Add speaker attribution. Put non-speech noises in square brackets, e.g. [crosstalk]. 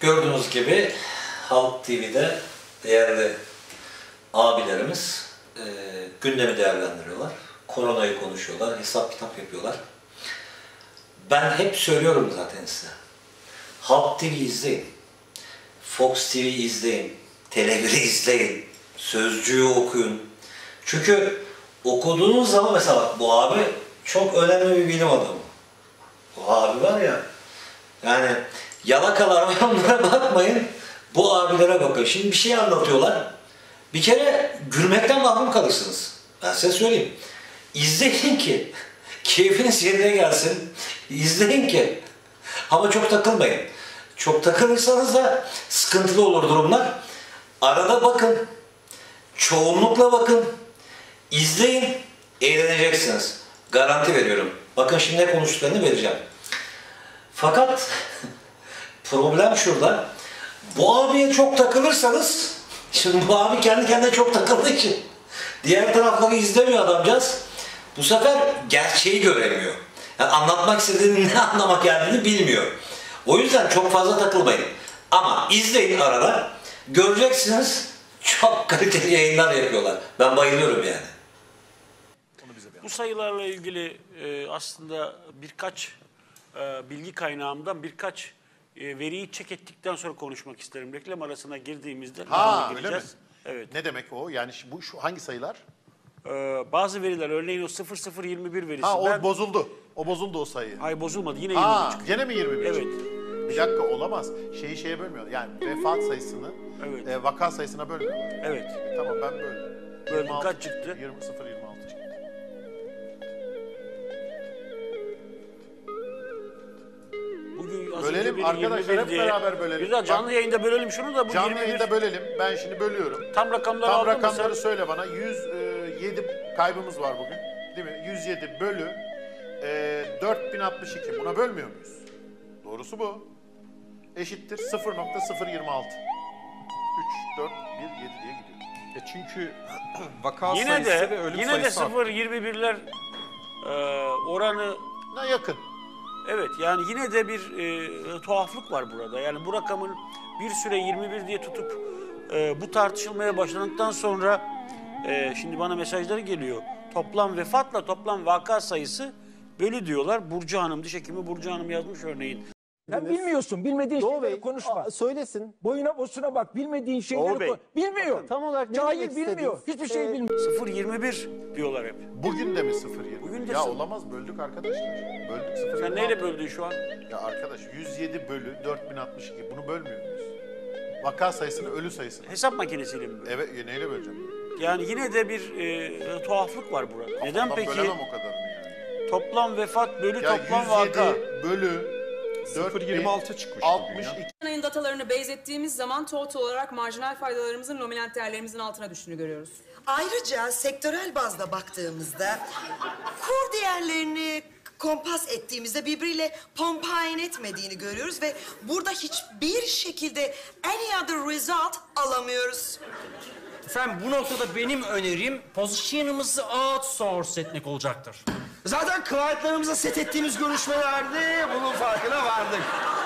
Speaker 1: Gördüğünüz gibi Halk TV'de değerli abilerimiz e, gündemi değerlendiriyorlar. Koronayı konuşuyorlar, hesap kitap yapıyorlar. Ben hep söylüyorum zaten size. Halk TV izleyin. Fox TV izleyin. Tele1'i izleyin. Sözcüğü okuyun. Çünkü okuduğunuz zaman mesela bu abi çok önemli bir bilim adamı. Bu abi var ya yani yalakalar onlara bakmayın. Bu abilere bakın. Şimdi bir şey anlatıyorlar. Bir kere gülmekten mahrum kalırsınız. Ben size söyleyeyim. İzleyin ki keyfiniz yerine gelsin. İzleyin ki ama çok takılmayın. Çok takılırsanız da sıkıntılı olur durumlar. Arada bakın. Çoğunlukla bakın. İzleyin. Eğleneceksiniz. Garanti veriyorum. Bakın şimdi ne konuştuklarını vereceğim. Fakat problem şurada. Bu abiye çok takılırsanız şimdi bu abi kendi kendine çok takıldığı için diğer tarafları izlemiyor adamcağız. Bu sefer gerçeği göremiyor. Yani anlatmak istediğini ne anlamak geldiğini bilmiyor. O yüzden çok fazla takılmayın. Ama izleyin arada. Göreceksiniz çok kaliteli yayınlar yapıyorlar. Ben bayılıyorum yani.
Speaker 2: Bu sayılarla ilgili e, aslında birkaç e, bilgi kaynağımdan birkaç e, veriyi çek ettikten sonra konuşmak isterim. Reklam arasına girdiğimizde
Speaker 3: Ha öyle mi?
Speaker 2: Evet.
Speaker 3: Ne demek o? Yani bu şu hangi sayılar?
Speaker 2: Ee, bazı veriler örneğin o 0021 verisi.
Speaker 3: Ha o
Speaker 2: ben,
Speaker 3: bozuldu. O bozuldu o sayı.
Speaker 2: Hayır bozulmadı yine
Speaker 3: Ha
Speaker 2: 23.
Speaker 3: gene mi 21?
Speaker 2: Evet.
Speaker 3: Bir dakika olamaz. Şeyi şeye bölmüyor. Yani vefat sayısını
Speaker 2: Evet.
Speaker 3: e, vaka sayısına bölmüyor.
Speaker 2: Evet.
Speaker 3: Tamam ben
Speaker 2: böyle.
Speaker 3: Böyle
Speaker 2: kaç çıktı?
Speaker 3: 20 0
Speaker 2: 20. 21,
Speaker 3: Arkadaşlar
Speaker 2: 21
Speaker 3: hep beraber bölelim.
Speaker 2: Güzel canlı
Speaker 3: Bak,
Speaker 2: yayında bölelim şunu da bu
Speaker 3: Canlı
Speaker 2: 21.
Speaker 3: yayında bölelim. Ben şimdi bölüyorum.
Speaker 2: Tam rakamları
Speaker 3: Tam rakamları
Speaker 2: sen?
Speaker 3: söyle bana. 107 e, kaybımız var bugün. Değil mi? 107 bölü e, 4062. Buna bölmüyor muyuz? Doğrusu bu. Eşittir 0.026. 3, 4, 1, 7 diye gidiyor.
Speaker 4: E çünkü [clears throat] vaka
Speaker 2: Yine
Speaker 4: sayısı
Speaker 2: de,
Speaker 4: ve ölüm
Speaker 2: yine de
Speaker 4: sayısı arttı.
Speaker 2: 0-21'ler e, oranı
Speaker 3: Ne yakın?
Speaker 2: Evet yani yine de bir e, tuhaflık var burada. Yani bu rakamın bir süre 21 diye tutup e, bu tartışılmaya başlandıktan sonra e, şimdi bana mesajları geliyor. Toplam vefatla toplam vaka sayısı bölü diyorlar. Burcu Hanım, diş hekimi Burcu Hanım yazmış örneğin.
Speaker 5: Sen bilmiyorsun. Bilmediğin
Speaker 6: Doğu
Speaker 5: şeyleri
Speaker 6: Bey
Speaker 5: konuşma.
Speaker 6: aa, söylesin.
Speaker 5: Boyuna bosuna bak. Bilmediğin şeyleri
Speaker 6: Doğu Bey,
Speaker 5: konuş. Bilmiyor.
Speaker 6: tam olarak ne
Speaker 5: Cahil
Speaker 6: demek
Speaker 5: bilmiyor.
Speaker 6: istediniz?
Speaker 5: Hiçbir şey
Speaker 6: Ee,
Speaker 5: bilmiyor.
Speaker 2: 0.21 diyorlar hep.
Speaker 3: Bugün de mi 0.20?
Speaker 2: Bugün de
Speaker 3: ya
Speaker 2: sıfır.
Speaker 3: olamaz böldük arkadaşlar. Böldük 0.26.
Speaker 2: Sen neyle böldün şu an?
Speaker 3: Ya arkadaş 107 bölü 4062 bunu bölmüyor muyuz? Vaka sayısını ölü sayısını.
Speaker 2: Hesap makinesiyle mi? böldün?
Speaker 3: Evet ya neyle böleceğim?
Speaker 2: Yani yine de bir e, tuhaflık var burada. Neden peki
Speaker 3: Bölemem o kadarını yani.
Speaker 2: toplam vefat bölü
Speaker 3: Ya
Speaker 2: toplam
Speaker 3: 107
Speaker 2: vaka?
Speaker 3: bölü
Speaker 4: 0.26 çıkmıştı bugün ya.
Speaker 3: 62
Speaker 7: ayın datalarını base ettiğimiz zaman total olarak marjinal faydalarımızın nominal değerlerimizin altına düştüğünü görüyoruz.
Speaker 8: Ayrıca sektörel bazda baktığımızda kur değerlerini kompas ettiğimizde birbiriyle pompayin etmediğini görüyoruz ve burada hiçbir şekilde any other result alamıyoruz.
Speaker 9: Efendim bu noktada benim önerim pozisyonumuzu outsource etmek olacaktır. Zaten clientlarımıza set ettiğimiz görüşmelerde fala que não arde.